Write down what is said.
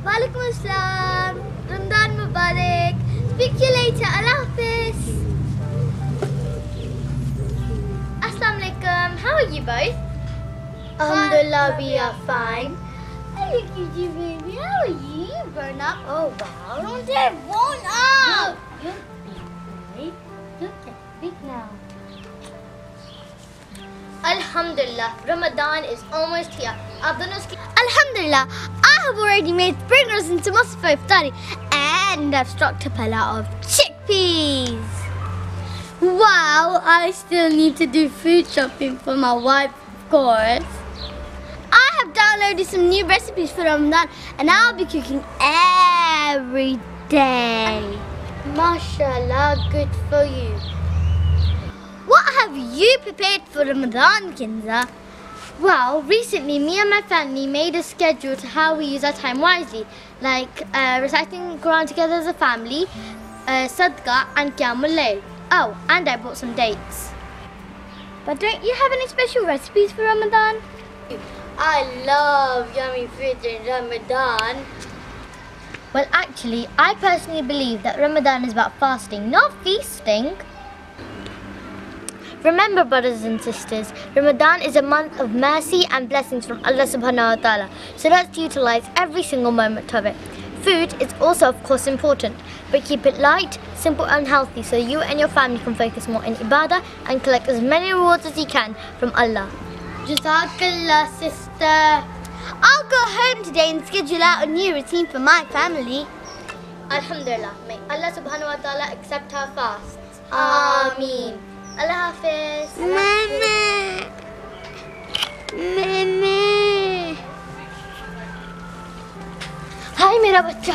Walaikum Assalam. Ramadan Mubarak. Speak to you later. Allah Hafiz. Assalamu alaikum. How are you both? Alhamdulillah, we are fine. Hey, look at you, baby. How are you? You grown up. Oh, wow. Don't say grown up. You're big, boy. Look at big now. Alhamdulillah, Ramadan is almost here. Abdul Alhamdulillah, I have already made spring rolls into Mustafa Iftari and I've stocked up a lot of chickpeas. Wow, I still need to do food shopping for my wife, of course. I have downloaded some new recipes for Ramadan and I'll be cooking every day. Mashallah, good for you. What have you prepared for Ramadan, Kinza? Well, recently me and my family made a schedule to how we use our time wisely, like uh, reciting Quran together as a family, uh, Sadqa and Qiyamul Layl. Oh, and I bought some dates. But don't you have any special recipes for Ramadan? I love yummy food in Ramadan. Well, actually, I personally believe that Ramadan is about fasting, not feasting. Remember, brothers and sisters, Ramadan is a month of mercy and blessings from Allah subhanahu wa ta'ala. So let's utilize every single moment of it. Food is also, of course, important, but keep it light, simple, and healthy so you and your family can focus more in ibadah and collect as many rewards as you can from Allah. Jazakallah, sister. I'll go home today and schedule out a new routine for my family. Alhamdulillah. May Allah subhanahu wa ta'ala accept our fasts. Ameen. अल्लाह हाफिज हाय मेरा बच्चा